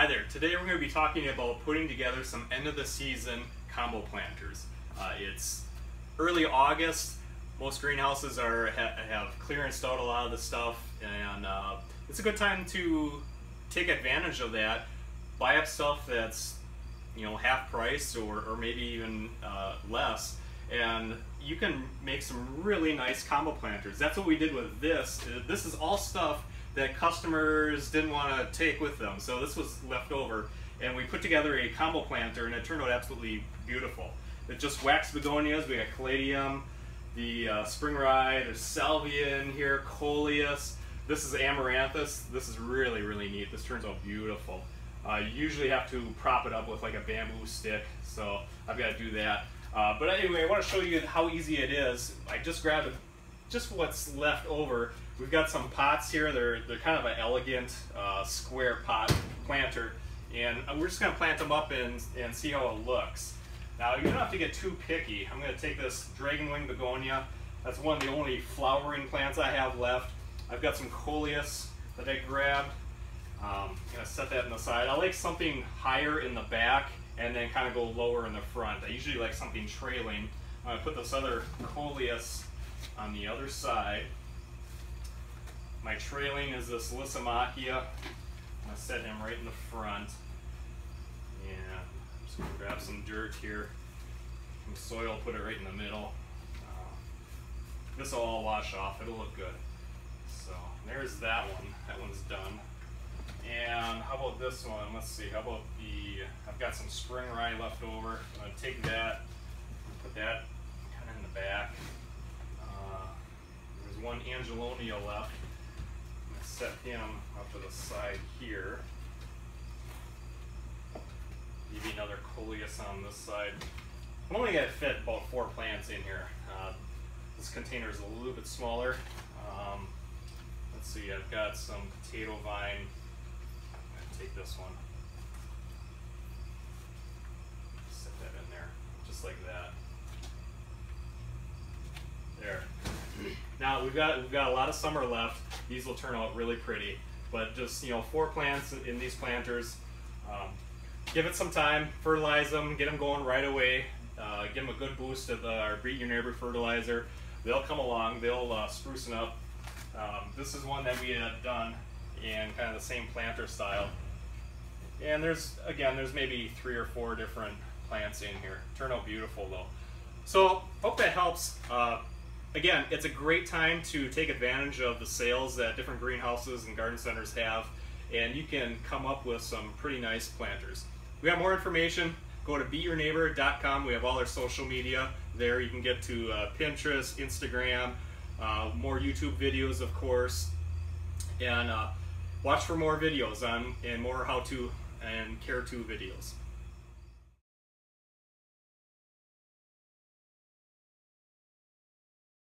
Hi there. Today we're going to be talking about putting together some end of the season combo planters. Uh, it's early August. Most greenhouses are ha have clearanced out a lot of the stuff, and uh, it's a good time to take advantage of that. Buy up stuff that's you know half price or, or maybe even uh, less, and you can make some really nice combo planters. That's what we did with this. This is all stuff that customers didn't want to take with them. So this was left over and we put together a combo planter and it turned out absolutely beautiful. It just wax begonias, we got caladium, the uh, spring rye, there's salvia in here, coleus. This is amaranthus. This is really, really neat. This turns out beautiful. Uh, you usually have to prop it up with like a bamboo stick, so I've got to do that. Uh, but anyway, I want to show you how easy it is. I just grabbed just what's left over We've got some pots here. They're, they're kind of an elegant uh, square pot planter. And we're just gonna plant them up and, and see how it looks. Now you don't have to get too picky. I'm gonna take this dragon wing begonia. That's one of the only flowering plants I have left. I've got some coleus that I grabbed. Um, I'm gonna set that in the side. I like something higher in the back and then kind of go lower in the front. I usually like something trailing. I'm gonna put this other coleus on the other side. My trailing is this Lysimachia. I'm gonna set him right in the front. And I'm just gonna grab some dirt here, some soil, put it right in the middle. Uh, this will all wash off, it'll look good. So there's that one, that one's done. And how about this one? Let's see, how about the, I've got some spring rye left over. I'm gonna take that, put that kind of in the back. Uh, there's one Angelonia left set him up to the side here. Maybe another coleus on this side. I'm only going to fit about four plants in here. Uh, this container is a little bit smaller. Um, let's see, I've got some potato vine. I'm going to take this one. Set that in there, just like that. There. Now we've got we've got a lot of summer left. These will turn out really pretty, but just you know four plants in these planters. Um, give it some time, fertilize them, get them going right away. Uh, give them a good boost of our Beat Your Neighbor fertilizer. They'll come along, they'll uh, sprucing up. Um, this is one that we had done in kind of the same planter style. And there's, again, there's maybe three or four different plants in here. Turn out beautiful though. So, hope that helps. Uh, again, it's a great time to take advantage of the sales that different greenhouses and garden centers have, and you can come up with some pretty nice planters. We have more information. Go to beatyourneighbor.com. We have all our social media there. You can get to uh, Pinterest, Instagram, uh, more YouTube videos, of course, and uh, watch for more videos on and more how to and care to videos.